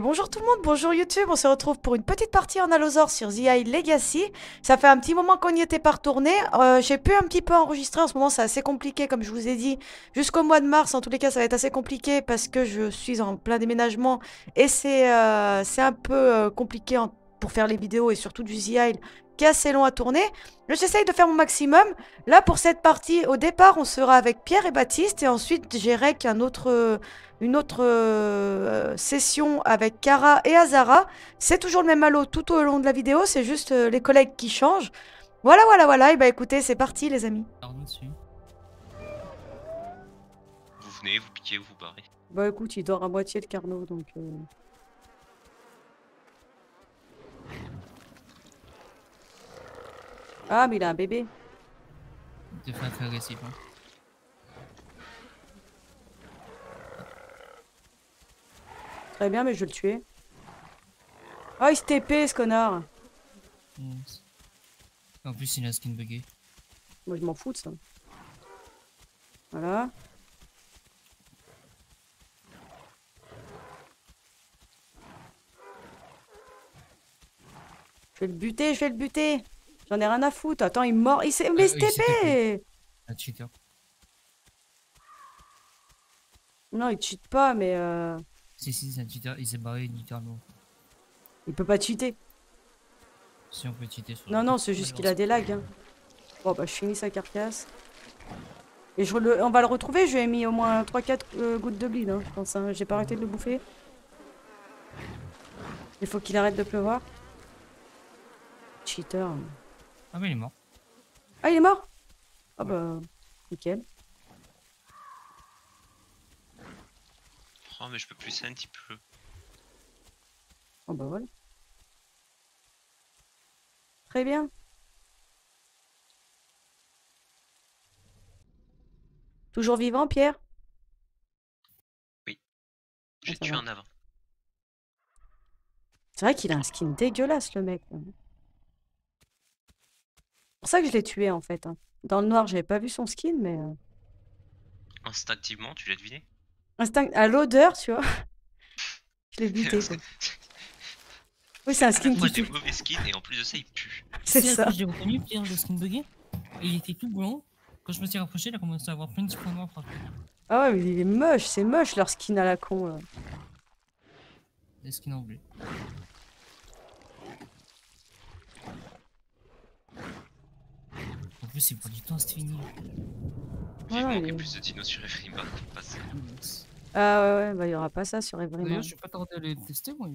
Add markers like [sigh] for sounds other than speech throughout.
Bonjour tout le monde, bonjour YouTube, on se retrouve pour une petite partie en Allosaur sur Eye Legacy. Ça fait un petit moment qu'on n'y était pas retourné. Euh, J'ai pu un petit peu enregistrer, en ce moment c'est assez compliqué comme je vous ai dit. Jusqu'au mois de mars, en tous les cas ça va être assez compliqué parce que je suis en plein déménagement. Et c'est euh, un peu euh, compliqué pour faire les vidéos et surtout du Eye qui est assez long à tourner. Mais J'essaye de faire mon maximum. Là pour cette partie, au départ on sera avec Pierre et Baptiste et ensuite j'ai rec un autre... une autre euh, session avec Kara et Azara. C'est toujours le même halo tout au long de la vidéo, c'est juste euh, les collègues qui changent. Voilà, voilà, voilà. Et bah écoutez, c'est parti les amis. Vous venez, vous piquez, vous barrez. Bah écoute, il dort à moitié le Carnot, donc... euh. Ah, mais il a un bébé. T'es fait très agressif. Hein. Très bien, mais je vais le tuer. Ah, il se TP, ce connard. En plus, il a un skin buggé. Moi, je m'en fous de ça. Voilà. Je vais le buter, je vais le buter. J'en ai rien à foutre. Attends, il est mort. Il s'est... Mais il s'est TP Un cheater. Non, il cheat pas, mais... euh, Si, si, c'est un cheater. Il s'est barré littéralement. Il peut pas cheater. Si on peut cheater sur Non, non, c'est juste qu'il a des lags. hein. Bon, bah, je finis sa carcasse. Et je le... on va le retrouver. Je lui ai mis au moins 3-4 euh, gouttes de bleed, hein, je pense. hein. J'ai pas arrêté de le bouffer. Il faut qu'il arrête de pleuvoir. Cheater. Ah, mais il est mort. Ah, il est mort? Ah bah, nickel. Oh, mais je peux plus un petit peu. Oh bah voilà. Très bien. Toujours vivant, Pierre? J'ai ça tué va. un avant. C'est vrai qu'il a un skin dégueulasse, le mec. C'est pour ça que je l'ai tué, en fait. hein. Dans le noir, j'avais pas vu son skin, mais... euh, Instinctivement, tu l'as deviné? Instinct... À l'odeur, tu vois. [laughs] Je l'ai buté, quoi. [laughs] Oui, c'est un skin Moi, qui j'ai pue. mauvais skin et en plus de ça, il pue. C'est ça. J'ai reconnu Pierre, le skin buggé. Et il était tout blanc. Quand je me suis rapproché, il a commencé à avoir plein de points noirs. Ah ouais, mais il est moche, c'est moche, leur skin à la con, là. Des skins en bleu. Plus, il prend du temps à se finir. Voilà, Vivement il qu'il y ait est- plus de dinos sur pour passer. Ah ouais, ouais, bah il y aura pas ça sur Everyman. D'ailleurs, je suis pas tardé à les tester, moi.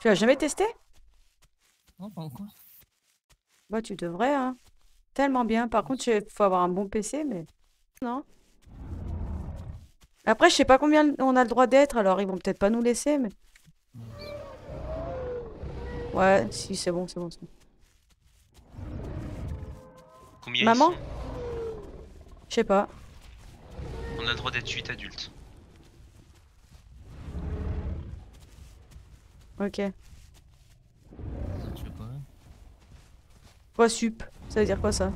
Tu l'as jamais testé? Non, pas encore. Bah tu devrais, hein. Tellement bien. Par contre, il faut avoir un bon PC, mais... Non. Après, je sais pas combien on a le droit d'être, alors ils vont peut-être pas nous laisser, mais... Ouais, si, c'est bon, c'est bon. c'est bon. Combien Maman Je sais pas. On a le droit d'être 8 adultes. Ok. Ça, je sais pas. Quoi, sup? Ça veut dire quoi, ça?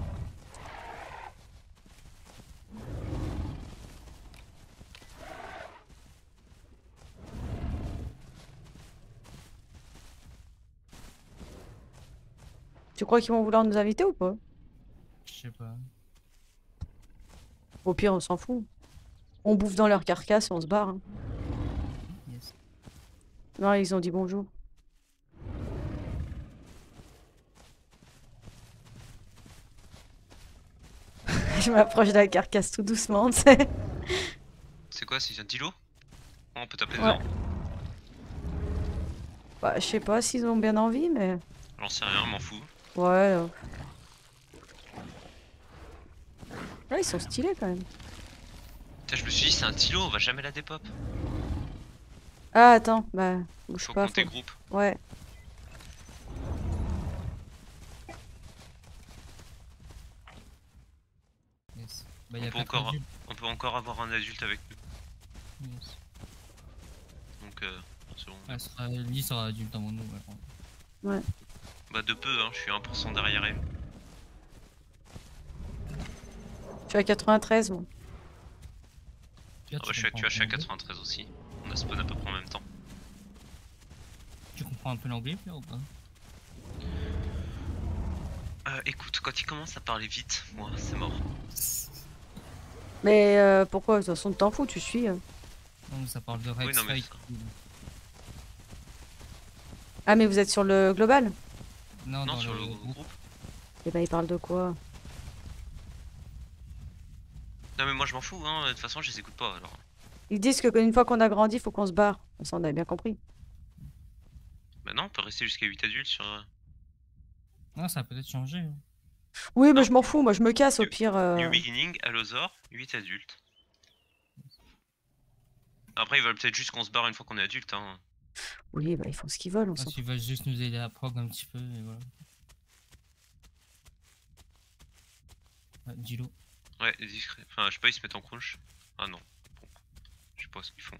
Tu crois qu'ils vont vouloir nous inviter ou pas? Je sais pas. Au pire, on s'en fout. On bouffe dans leur carcasse et on se barre. hein. Yes. Non, ils ont dit bonjour. [laughs] Je m'approche de la carcasse tout doucement, tu sais. C'est quoi, c'est un dilo Oh, On peut taper Ouais. dedans. Bah, je sais pas s'ils ont bien envie, mais... J'en sais rien, m'en fous. Ouais. euh. Ouais, ils sont stylés quand même. Putain, je me suis dit, c'est un dilo, on va jamais la dépop. Ah, attends, bah, bouge Faut pas. compter faut- groupe. Ouais. Yes. Bah, il y a On peut encore-. On peut encore avoir un adulte avec nous. Yes. Donc, euh, c'est bon. Ouais, sera, lui sera adulte avant nous. Ouais. Bah, de peu, hein, je suis 1% derrière elle. Je suis à 93, moi. Pierre, Ah bah, je suis, tu vois, je suis à pas. 93 aussi. On a spawn à peu près en même temps. comprends un peu l'anglais, Pierre, ou pas? Euh, écoute, quand il commence à parler vite, moi, c'est mort. Mais euh, pourquoi? De toute façon, t'en fous, tu suis. euh. Non, mais ça parle de non, mais ça- Ah, mais vous êtes sur le global? Non, Non, dans sur le le groupe. groupe. Eh ben, il parle de quoi? Non, mais moi, je m'en fous, hein. De toute façon, je les écoute pas, alors. Ils disent que une fois qu'on a grandi, faut qu'on se barre. Ça, on avait bien compris. Bah non, on peut rester jusqu'à 8 adultes sur... euh, Non, ça a peut-être changé. hein. Oui, mais Non. je m'en fous, moi je me casse au New- pire. euh. New Beginning, Allosaur, 8 adultes. Après, ils veulent peut-être juste qu'on se barre une fois qu'on est adulte, hein. Oui, bah ils font ce qu'ils veulent, on s'en Parce qu'ils veulent juste nous aider à prog un petit peu, et voilà. Ah, Gilo. Ouais, discret. Enfin, je sais pas, ils se mettent en crunch. Ah non. Bon. Je sais pas ce qu'ils font.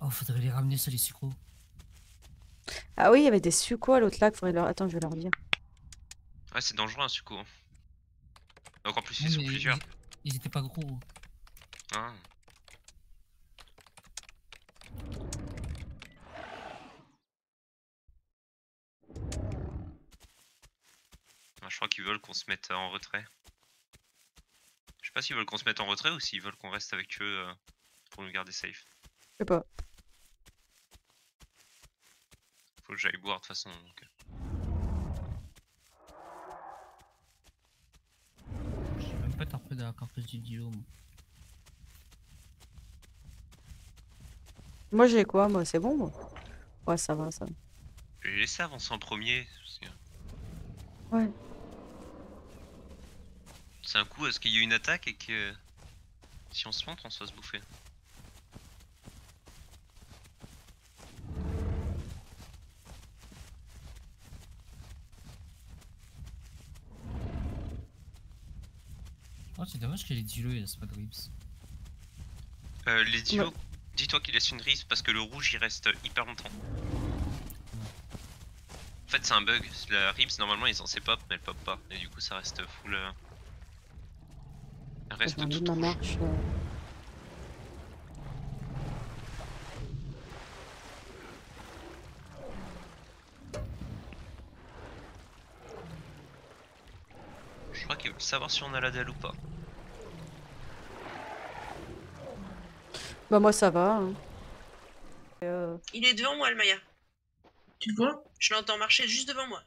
Oh, faudrait les ramener ça, les sucros. Ah oui, il y avait des sucos à l'autre lac, faudrait leur... Attends, je vais leur dire. Ah, c'est dangereux un succo. Hein. Donc en plus, Ouais, ils sont plusieurs. Ils, ils étaient pas gros. Ah. Ah, je crois qu'ils veulent qu'on se mette en retrait. Je sais pas s'ils veulent qu'on se mette en retrait ou s'ils veulent qu'on reste avec eux euh, pour nous garder safe. Je sais pas. Faut que j'aille boire de toute façon. donc, euh. Je sais même pas tarpé dans la cartouche du Gilo. moi. Moi j'ai quoi, moi? C'est bon, moi? Ouais, ça va, ça va. Je vais les en premier. Ouais. C'est un coup à ce qu'il y ait une attaque et que si on se montre, on se fasse bouffer. Oh, c'est dommage que les Gilo ils laissent pas de rips. Euh, les dilos, dis-toi qu'il laisse une risque parce que le rouge il reste hyper longtemps. En fait, c'est un bug. La rips normalement ils sont censés pop, mais elle pop pas. Et du coup, ça reste full. Reste de ma marche. euh. Je crois qu'ils veulent savoir si on a la dalle ou pas. Bah moi ça va. hein. Euh, Il est devant moi, le Maya. Tu le vois? Je l'entends marcher juste devant moi.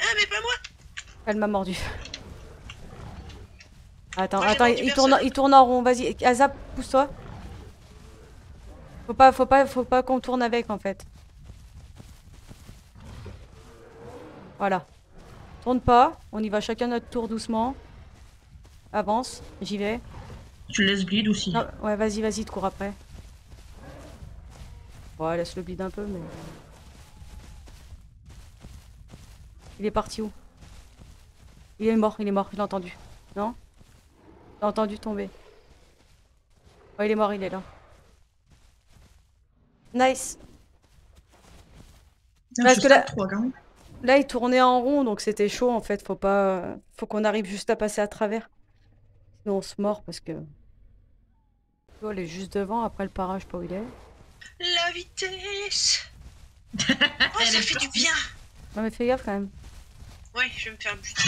Ah, mais pas moi Elle m'a mordu. Attends, Moi, attends, il, tourne, il tourne en rond, vas-y. Azap, pousse-toi. Faut pas, faut pas, faut pas qu'on tourne avec en fait. Voilà. Tourne pas, on y va chacun notre tour doucement. Avance, j'y vais. Tu le laisses bleed aussi. Non, ouais, vas-y, vas-y, te cours après. Ouais, laisse le bleed un peu, mais. Il est parti où? Il est mort, il est mort, il a entendu. Non? Il a entendu tomber. Ouais, il est mort, il est là. Nice. Non, parce que là- il tournait en rond, donc c'était chaud en fait. Faut pas. Faut qu'on arrive juste à passer à travers. Sinon, on se mord parce que. Oh, elle est juste devant, après le parage, pas où il est. La vitesse [laughs] Oh, Elle ça fait du bien Non, mais fais gaffe quand même. Ouais, je vais me faire buter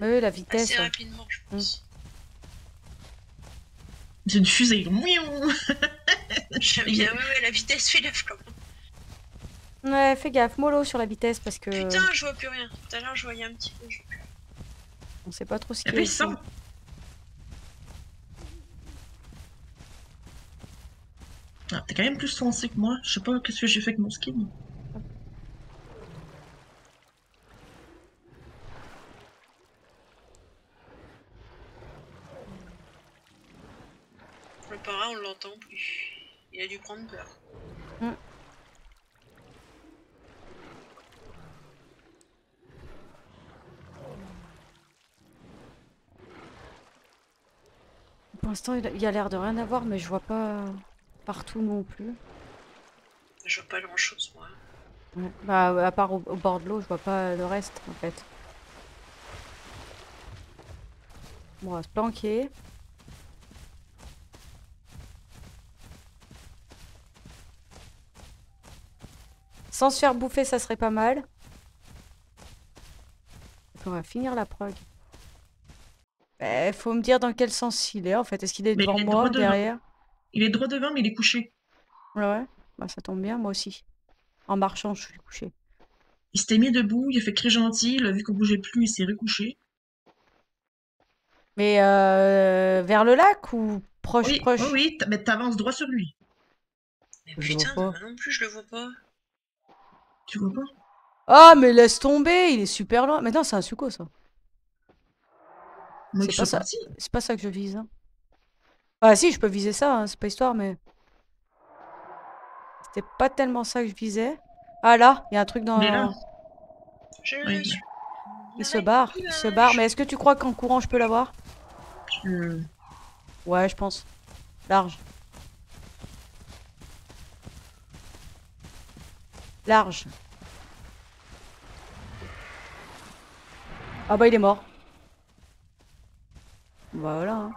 Bah oui, la vitesse. assez ouais. rapidement, je pense. C'est une fusée. [laughs] J'aime bien, ouais, ouais, la vitesse fait l'œuf quand même. Ouais, fais gaffe, mollo sur la vitesse parce que Putain, je vois plus rien. Tout à l'heure, je voyais un petit peu. je- on sait pas trop ce Elle qu'il y a ici. ça. Ah, T'es quand même plus foncé que moi. Je sais pas qu'est-ce que j'ai fait avec mon skin. l'instant, il a l'air de rien avoir, mais je vois pas partout non plus. Je vois pas grand chose, moi. Bah, à part au, au bord de l'eau, je vois pas le reste, en fait. Bon, on va se planquer. Sans se faire bouffer, ça serait pas mal. On va finir la prog. Eh, faut me dire dans quel sens il est en fait. Est-ce qu'il est devant il est moi, devant. derrière? Il est droit devant, mais il est couché. Ouais, ouais. Bah ça tombe bien, moi aussi. En marchant, je suis couché. Il s'était mis debout, il a fait très gentil, il a vu qu'on bougeait plus, il s'est recouché. Mais euh, vers le lac ou proche, Oui, proche? oui, oui, mais t'avances droit sur lui. Mais Je putain, moi non plus, je le vois pas. Tu vois pas? Ah, mais laisse tomber, il est super loin. Mais non, c'est un suco ça. C'est pas ça. parti. C'est pas ça que je vise. Hein. Ah si, je peux viser ça, hein, c'est pas histoire, mais... C'était pas tellement ça que je visais. Ah là, il y a un truc dans... Il est là. Je Oui. suis. Il se barre, il se barre. Mais est-ce que tu crois qu'en courant, je peux l'avoir? Je- Ouais, je pense. Large. Large. Ah bah il est mort. Bah voilà. hein.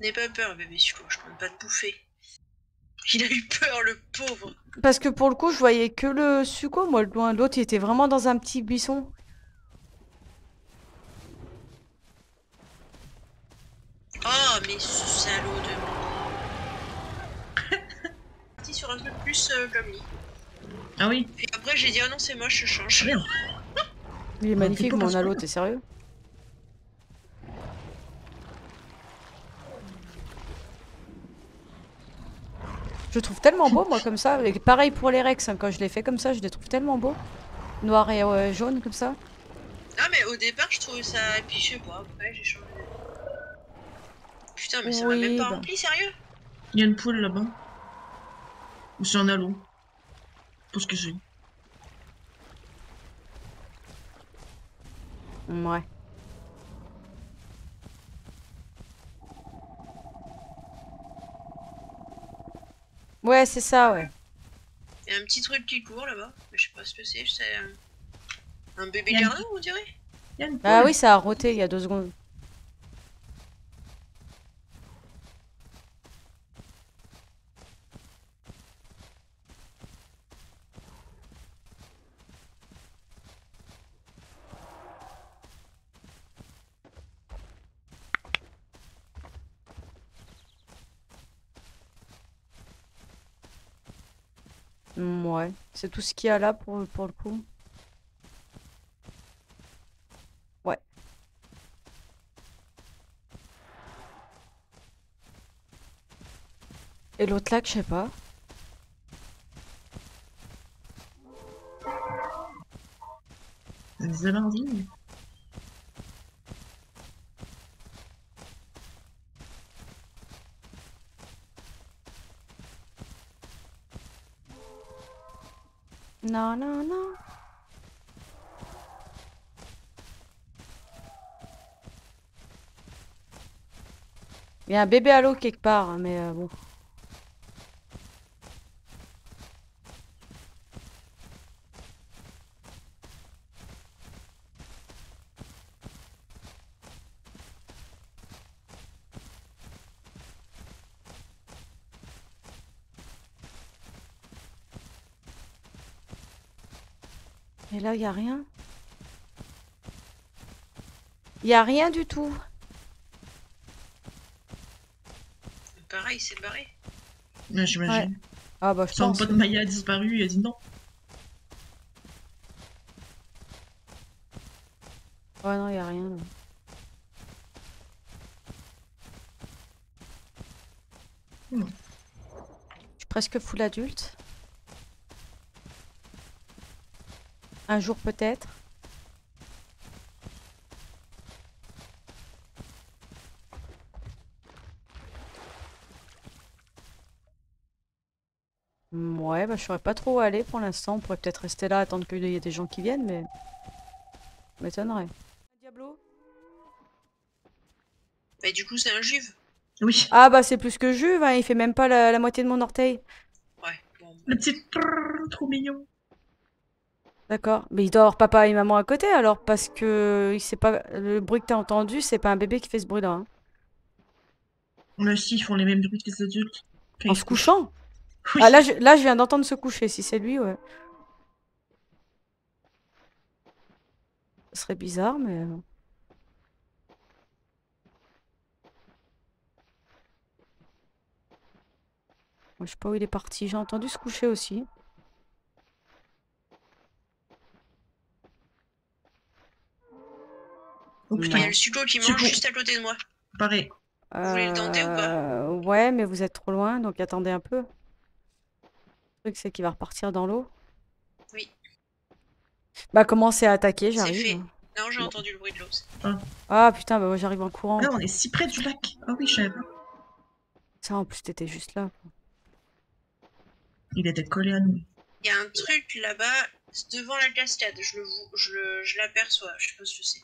N'aie pas peur, bébé Suko, je compte pas te bouffer. [laughs] Il a eu peur, le pauvre. Parce que pour le coup, je voyais que le suco, moi, de loin. L'autre, il était vraiment dans un petit buisson. Oh, mais ce salaud de [laughs] Parti sur un truc plus euh, comme lui. Ah oui, Et après, j'ai dit, oh non, c'est moche, je change. rien. Il est Ah, magnifique, mon parce que- halo, t'es sérieux? Je trouve tellement beau, moi, comme ça. Et pareil pour les Rex, hein, quand je les fais comme ça, je les trouve tellement beaux. Noir et euh, jaune, comme ça. Ah, mais au départ, je trouvais ça. Et puis, je sais pas, après, j'ai changé. Putain, mais ça m'a même pas bah. rempli, sérieux Il y a une poule là-bas. Ou c'est un halo. Pour ce que j'ai. Ouais. Ouais, c'est ça, ouais. Il y a un petit truc qui court là-bas, mais je sais pas ce que c'est, c'est un... un bébé gardien, on dirait? Ah oui, ça a roté il y a deux secondes. Ouais, c'est tout ce qu'il y a là pour, le coup. Ouais. Et l'autre lac, je sais pas. Non, non, non. Il y a un bébé à l'eau quelque part, hein, mais euh, bon. Et là, il y a rien. Il y a rien du tout. Pareil, c'est barré. Ouais, j'imagine. Ah bah je Son pense. pote Maya a disparu, il a dit non. Ouais, non, il y a rien. là. Hmm. Je suis presque full adulte. Un jour peut-être. Ouais, bah je saurais pas trop où aller pour l'instant. On pourrait peut-être rester là, attendre qu'il y ait des gens qui viennent, mais... ça m'étonnerait. Diablo Bah, du coup, c'est un juve. Oui. Ah bah c'est plus que Juve, hein, il fait même pas la, la moitié de mon orteil. Ouais, bon. Le petit trrr, trop mignon. D'accord. Mais il doit avoir papa et maman à côté alors, parce que il sait pas le bruit que t'as entendu, c'est pas un bébé qui fait ce bruit-là. hein. Là aussi, ils font les mêmes bruits que les adultes. Quand En ils se couchant. Oui. Ah, là, je, là, je viens d'entendre se coucher. Si c'est lui, ouais. Ce serait bizarre, mais... euh. Moi, je sais pas où il est parti. J'ai entendu se coucher aussi. Oh Il y a putain, le suco qui mange juste à côté de moi. pareil. voulez le tenter ou pas Euh, Ouais, mais vous êtes trop loin, donc attendez un peu. Le truc, c'est qu'il va repartir dans l'eau. Oui. Bah, commencez à attaquer, C'est j'arrive. fait. Non, j'ai Bon. entendu le bruit de l'eau. c'est- Ah putain, bah moi j'arrive en courant. Là, on est si près du lac. Ah oui, je savais pas. Ça, en plus, t'étais juste là. quoi. Il était collé à nous. Il y a un truc là-bas, c'est devant la cascade. Je le, vo- je je l'aperçois. Je sais pas ce que c'est.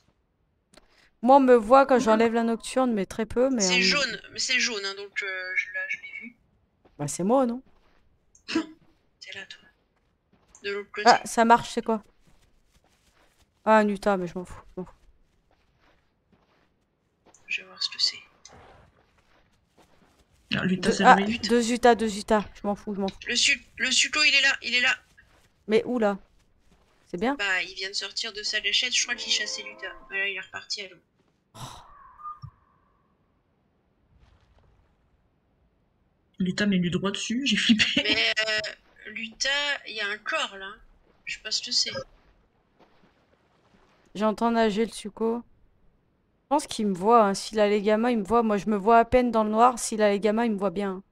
Moi, on me voit quand j'enlève la nocturne, mais très peu. Mais C'est on- jaune, mais c'est jaune, hein, donc euh, je, là, je l'ai vu. Bah, c'est moi, non? [coughs] T'es là, toi. De l'autre côté. Ah, ça marche, c'est quoi? Ah, Nuta, mais je m'en fous. je vais voir ce que c'est. Ah, Deux, ça ah, le deux Utah, deux Utah. Je m'en fous, je m'en fous. Le, su le suco, il est là, il est là. Mais où là? C'est bien Bah, il vient de sortir de sa léchette. Je crois qu'il chassait Luta. Bah, là, il est reparti à l'eau. L'État m'a mis droit dessus, j'ai flippé. Mais euh, Luta, il y a un corps là. Je sais pas ce que c'est. J'entends nager le suco. Je pense qu'il me voit. Hein. S'il a les gamins, il me voit. Moi, je me vois à peine dans le noir. S'il a les gamins, il me voit bien.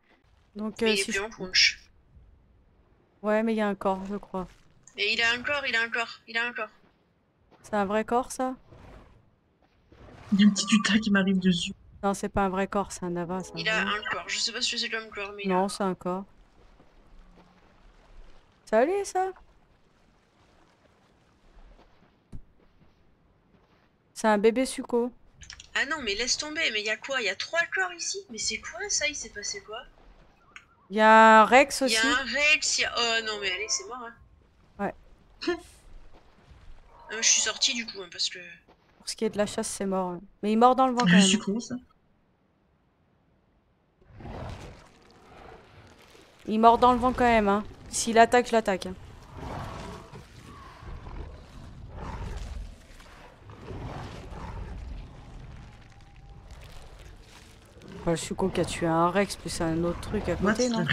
Donc, euh, Mais il est si plus je- en punch. Ouais, mais il y a un corps, je crois. Mais il a un corps, il a un corps, il a un corps. C'est un vrai corps, ça? Il y a un petit Utah qui m'arrive dessus. Non, c'est pas un vrai corps, c'est un ava. c'est un Il a vrai. un corps. Je sais pas ce que c'est comme corps, mais Non, c'est un corps. Salut, ça C'est un bébé suco. Ah non, mais laisse tomber. Mais il y a quoi? Il y a trois corps ici? Mais c'est quoi ça? Il s'est passé quoi? Il y a un Rex Il y aussi. a un Rex, il y a... Oh non, mais allez, c'est mort. Hein. Ah, je suis sortie du coup, hein, parce que... Pour ce qui est de la chasse, c'est mort. ouais. Mais il mord dans le vent quand Le même. sucre, ça. Il mord dans le vent quand même. Hein. S'il attaque, je l'attaque. hein. Pas le suco qui a tué un Rex, plus un autre truc à What côté, non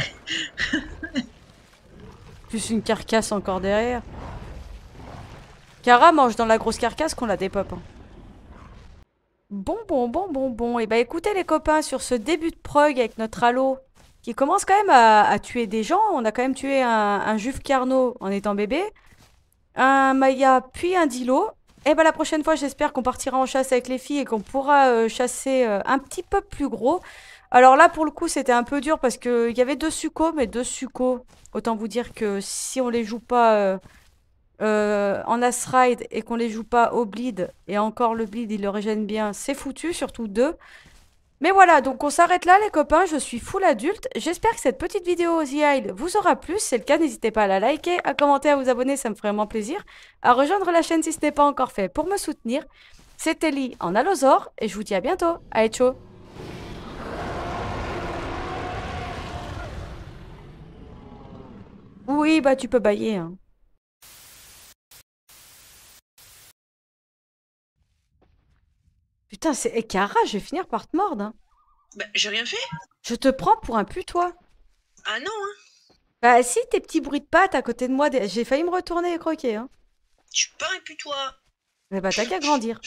Plus une carcasse encore derrière. Kara mange dans la grosse carcasse qu'on la dépop. hein. Bon, bon, bon, bon, bon. Et bah écoutez les copains, sur ce début de prog avec notre halo qui commence quand même à, tuer des gens. On a quand même tué un, un Juve Carnot en étant bébé, un Maya, puis un Dilo. Et bah la prochaine fois, j'espère qu'on partira en chasse avec les filles et qu'on pourra euh, chasser euh, un petit peu plus gros. Alors là, pour le coup, c'était un peu dur parce qu'il y avait deux sucos, mais deux sucos, autant vous dire que si on les joue pas euh, euh, en Ass Ride et qu'on les joue pas au bleed, et encore le bleed, il le régène bien, c'est foutu, surtout deux. Mais voilà, donc on s'arrête là les copains, je suis full adulte. J'espère que cette petite vidéo The Isle vous aura plu. Si c'est le cas, n'hésitez pas à la liker, à commenter, à vous abonner, ça me ferait vraiment plaisir. À rejoindre la chaîne si ce n'est pas encore fait pour me soutenir. C'était Lee en Allosaur et je vous dis à bientôt. Allez, Oui, bah tu peux bailler. Hein. Putain, c'est Ekara, je vais finir par te mordre. hein. Bah, j'ai rien fait Je te prends pour un putois. Ah non, hein Bah si, tes petits bruits de pattes à côté de moi, des- j'ai failli me retourner et croquer. Hein. Je suis pas un putois Mais bah t'as qu'à grandir.